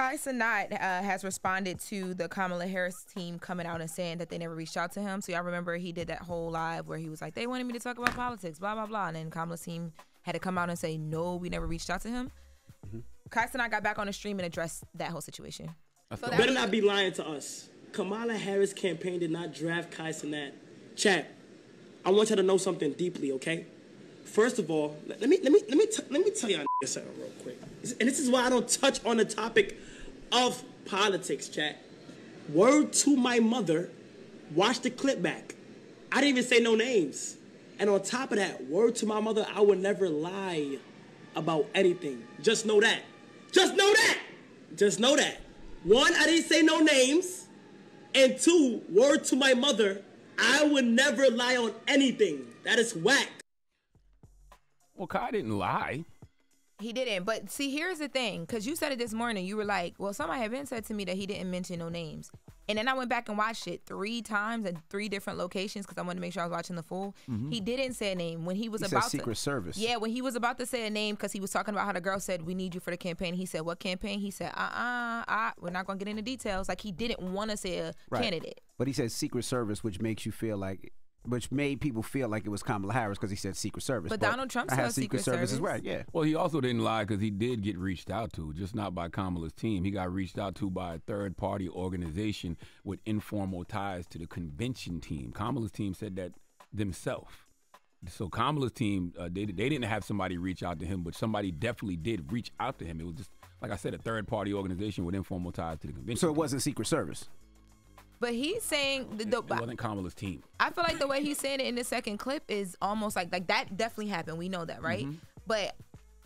Kai Cenat uh, has responded to the Kamala Harris team coming out and saying that they never reached out to him. So y'all remember he did that whole live where he was like, they wanted me to talk about politics, blah blah blah, and then Kamala's team had to come out and say, no, we never reached out to him. Mm-hmm. Kai Cenat got back on the stream and addressed that whole situation. So better not be lying to us. Kamala Harris campaign did not draft Kai Cenat. Chat. I want you to know something deeply, okay? First of all, let me let me let me t- let me tell y'all something real quick. And this is why I don't touch on the topic of politics, chat. Word to my mother, watch the clip back. I didn't even say no names. And on top of that, word to my mother, I would never lie about anything. Just know that. Just know that. Just know that. One, I didn't say no names. And two, word to my mother, I would never lie on anything. That is whack. Well, Kai didn't lie. He didn't. But see, here's the thing, because you said it this morning. You were like, well, somebody had been said to me that he didn't mention no names. And then I went back and watched it three times at three different locations because I wanted to make sure I was watching the full. Mm-hmm. He didn't say a name when he was he about Secret to, Service. Yeah, when he was about to say a name because he was talking about how the girl said we need you for the campaign. He said what campaign? He said uh uh uh we're not gonna get into details. Like he didn't want to say a right. candidate. But he said Secret Service, which makes you feel like which made people feel like it was Kamala Harris because he said Secret Service. But, but Donald Trump said Secret, Secret Service. as well. Yeah. Well, he also didn't lie because he did get reached out to, just not by Kamala's team. He got reached out to by a third party organization with informal ties to the convention team. Kamala's team said that themselves. So Kamala's team, uh, they they didn't have somebody reach out to him, but somebody definitely did reach out to him. It was just like I said, a third party organization with informal ties to the convention. So it wasn't Secret Service. But he's saying the, the, it wasn't Kamala's team. I feel like the way he's saying it in the second clip is almost like like that definitely happened. We know that, right? Mm-hmm. But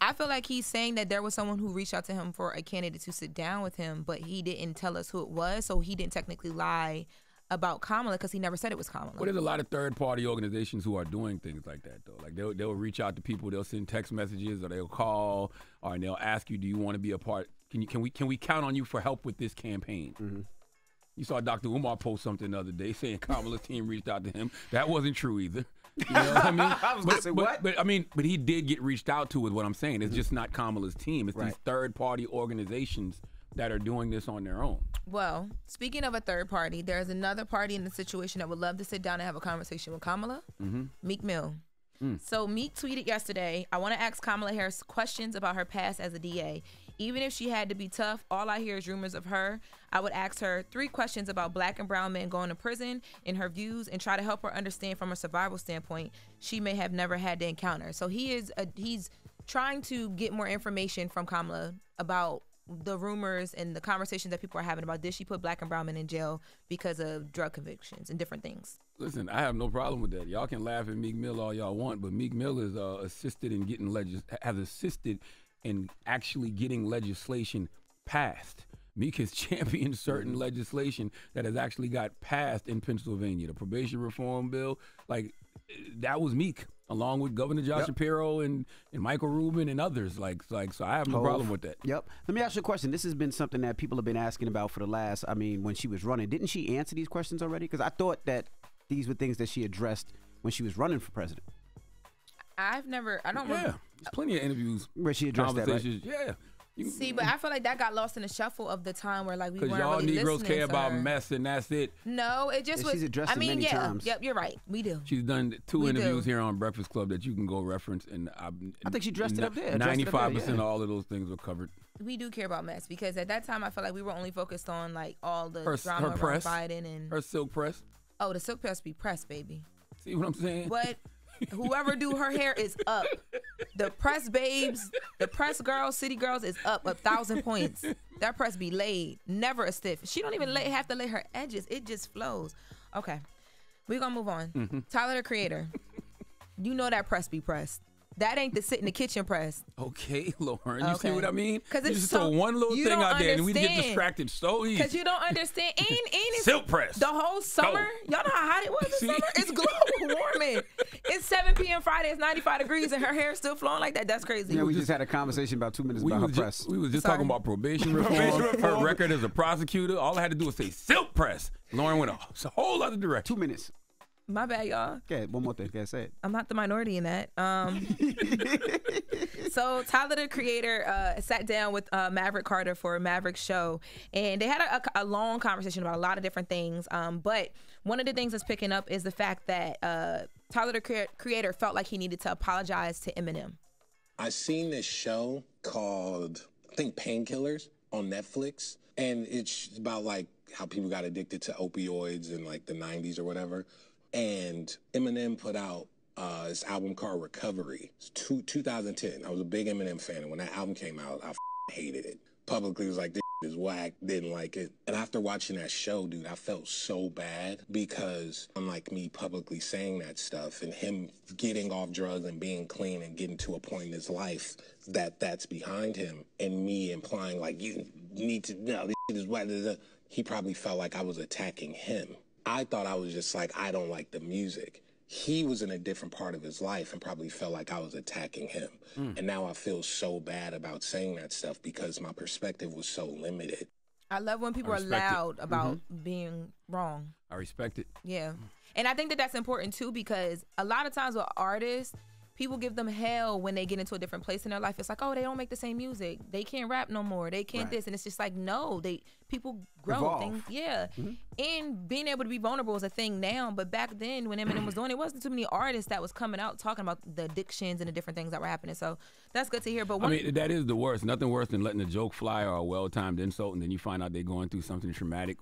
I feel like he's saying that there was someone who reached out to him for a candidate to sit down with him, but he didn't tell us who it was, so he didn't technically lie about Kamala because he never said it was Kamala. Well, there's a lot of third party organizations who are doing things like that though. Like they'll they'll reach out to people, they'll send text messages, or they'll call, or they'll ask you, "Do you want to be a part? Can you can we can we count on you for help with this campaign?" Mm-hmm. You saw Dr. Umar post something the other day saying Kamala's team reached out to him. That wasn't true either. You know what I mean? I was but, say, but, what? But, I mean, but he did get reached out to. Is what I'm saying. It's mm-hmm. just not Kamala's team. It's right. these third party organizations that are doing this on their own. Well, speaking of a third party, there's another party in the situation that would love to sit down and have a conversation with Kamala. Mm-hmm. Meek Mill. Mm. So Meek tweeted yesterday, I want to ask Kamala Harris questions about her past as a DA. Even if she had to be tough, all I hear is rumors of her. I would ask her three questions about black and brown men going to prison and her views and try to help her understand from a survival standpoint she may have never had to encounter. So he is a, he's trying to get more information from Kamala about the rumors and the conversations that people are having about did she put black and brown men in jail because of drug convictions and different things. Listen, I have no problem with that. Y'all can laugh at Meek Mill all y'all want, but Meek Mill is uh, assisted in getting legis- has assisted in actually getting legislation passed. Meek has championed certain mm-hmm. legislation that has actually got passed in Pennsylvania. The probation reform bill, like that was Meek, along with Governor Josh yep. Shapiro and, and Michael Rubin and others. Like like so, I have no problem with that. Yep. Let me ask you a question. This has been something that people have been asking about for the last. I mean, when she was running, didn't she answer these questions already? Because I thought that these were things that she addressed when she was running for president. I've never. I don't. Yeah, remember. there's plenty of interviews where she addressed that. Right? Yeah. You, See, but I feel like that got lost in the shuffle of the time where like we weren't y'all really Negroes care about her. mess and that's it. No, it just yeah, was. She's addressed I mean, many yeah, times. yep, you're right. We do. She's done two we interviews do. here on Breakfast Club that you can go reference, and I, I think she dressed it up there. Ninety-five percent of all of those things were covered. We do care about mess because at that time I felt like we were only focused on like all the her, drama her press, Biden and her silk press. Oh, the silk press be pressed, baby. See what I'm saying? But whoever do her hair is up. The press babes, the press girls, city girls is up a thousand points. That press be laid, never a stiff. She don't even lay, have to lay her edges. It just flows. Okay, we gonna move on. Mm-hmm. Tyler the Creator, you know that press be pressed. That ain't the sit in the kitchen press. Okay, Lauren. You okay. see what I mean? Because it's just so, throw one little thing out there and we get distracted so easy. Because you don't understand. Ain't, ain't Silk press. The whole summer. Go. Y'all know how hot it was this summer? It's global warming. it's 7 p.m. Friday. It's 95 degrees and her hair still flowing like that. That's crazy. Yeah, we just had a conversation about two minutes we about her just, press. We was just Sorry. talking about probation reform. Her record as a prosecutor. All I had to do was say silk press. Lauren went a, a whole other direction. Two minutes. My bad, y'all. Okay, one more thing. Okay, say it. I'm not the minority in that. Um, so Tyler, the creator, uh, sat down with uh, Maverick Carter for a Maverick show, and they had a, a, a long conversation about a lot of different things. Um, but one of the things that's picking up is the fact that uh, Tyler, the crea- creator, felt like he needed to apologize to Eminem. I've seen this show called I think Painkillers on Netflix, and it's about like how people got addicted to opioids in like the 90s or whatever. And Eminem put out uh, this album called Recovery. It's two, 2010. I was a big Eminem fan, and when that album came out, I hated it. Publicly was like, this is whack, didn't like it. And after watching that show, dude, I felt so bad because unlike me publicly saying that stuff and him getting off drugs and being clean and getting to a point in his life that that's behind him and me implying like you need to no this is whack. He probably felt like I was attacking him. I thought I was just like I don't like the music. He was in a different part of his life and probably felt like I was attacking him. Hmm. And now I feel so bad about saying that stuff because my perspective was so limited. I love when people are respect it. loud mm-hmm. about being wrong. I respect it. Yeah. And I think that that's important too because a lot of times with artists, people give them hell when they get into a different place in their life. It's like, oh, they don't make the same music. They can't rap no more. They can't Right. this. And it's just like, no, they people grow. Things, yeah. Mm-hmm. And being able to be vulnerable is a thing now. But back then when Eminem was doing it, wasn't too many artists that was coming out talking about the addictions and the different things that were happening. So that's good to hear. But I mean, that is the worst. Nothing worse than letting a joke fly or a well-timed insult, and then you find out they're going through something traumatic.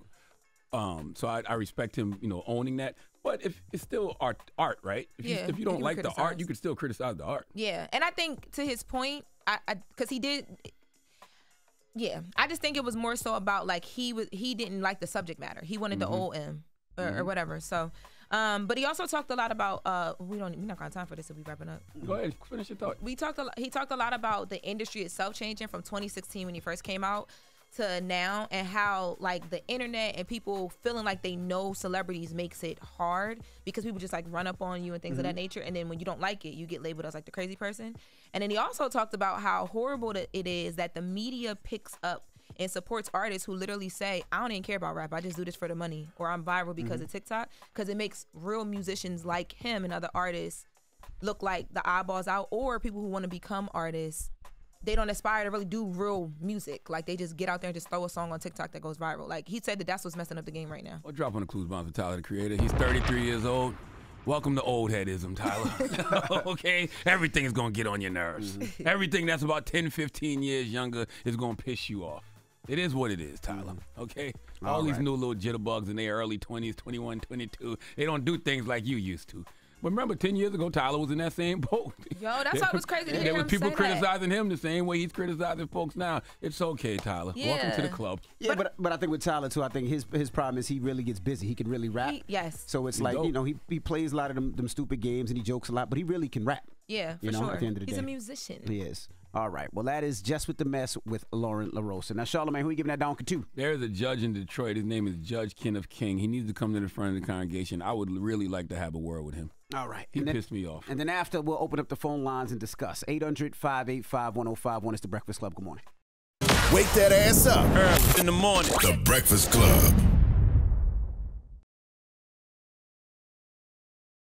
Um, so I, I respect him, you know, owning that. But if it's still art, art, right? If you, Yeah, if you you don't can like the art, you could still criticize the art. Yeah, and I think to his point, I because he did. Yeah, I just think it was more so about like he was he didn't like the subject matter. He wanted the old M or, or whatever. So, um, but he also talked a lot about uh we don't we're not got time for this. So we wrapping up. Go ahead, finish your thought. We talked a lot, he talked a lot about the industry itself changing from 2016 when he first came out to now and how like the internet and people feeling like they know celebrities makes it hard because people just like run up on you and things of that mm-hmm. nature. And then when you don't like it you get labeled as like the crazy person. And then he also talked about how horrible it is that the media picks up and supports artists who literally say i don't even care about rap. I just do this for the money or i'm viral because mm-hmm. of tiktok. Because it makes real musicians like him and other artists look like the eyeballs out or people who want to become artists they don't aspire to really do real music like they just get out there and just throw a song on tiktok that goes viral like he said that that's what's messing up the game right now Well, drop on the clues bombs with Tyler, the creator. He's 33 years old. Welcome to old headism, Tyler. okay? Everything is going to get on your nerves. Everything that's about 10, 15 years younger is going to piss you off. It is what it is, Tyler. Mm-hmm. Okay? All, All these right. new little jitterbugs in their early 20s, 21, 22, they don't do things like you used to. But remember, 10 years ago, Tyler was in that same boat. Yo, that's why it was crazy to hear There was him people say that. criticizing him the same way he's criticizing folks now. It's okay, Tyler. Welcome to the club. Yeah, but, but I think with Tyler too, I think his his problem is he really gets busy. He can really rap. He- yes. So it's He's like dope. you know he, he plays a lot of them, them stupid games and he jokes a lot, but he really can rap. yeah for You know, sure at the end of the he's a musician He is. All right. Well, that is just with the mess with Lauren LaRosa. Now, Charlamagne, who are you giving that donkey to? There's a judge in Detroit. His name is Judge Kenneth King. He needs to come to the front of the congregation. I would really like to have a word with him. All right. He and then, pissed me off. And then after, we'll open up the phone lines and discuss. 800 585 1051 is the Breakfast Club. Good morning. Wake that ass up. Early in the morning. The Breakfast Club.